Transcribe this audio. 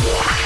Yeah.